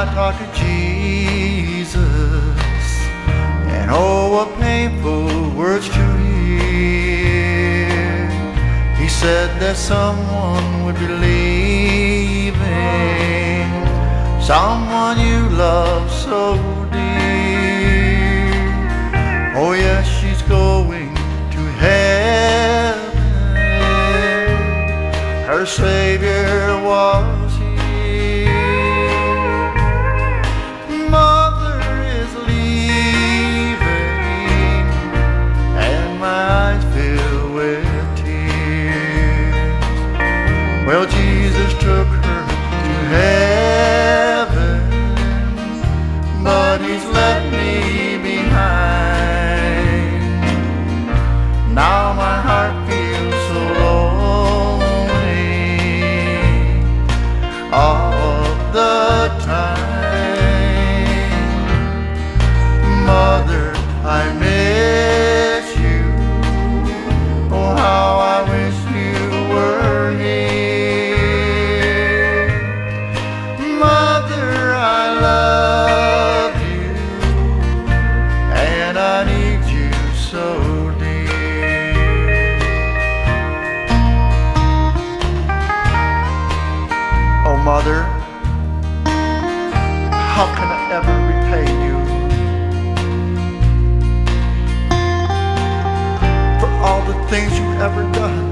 I talked to Jesus, and oh, what painful words to hear. He said that someone would be leaving, someone you love so dear. Oh, yes, she's going to heaven. Her Savior was took how can I ever repay you for all the things you've ever done?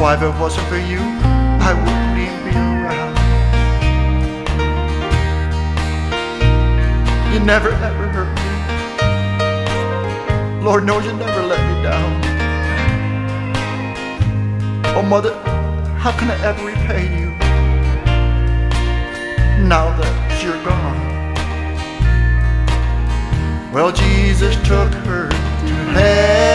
Why, if it wasn't for you, I wouldn't even be around. You never ever hurt me. Lord knows you never let me down. Oh, Mother, how can I ever repay you now that you're gone? Well, Jesus took her to heaven,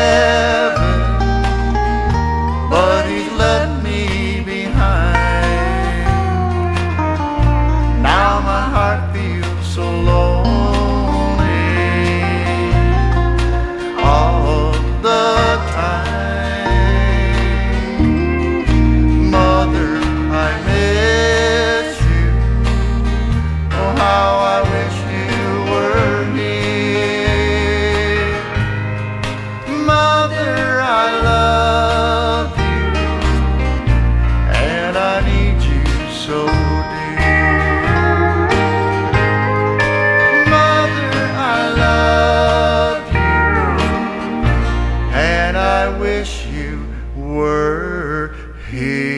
wish you were here.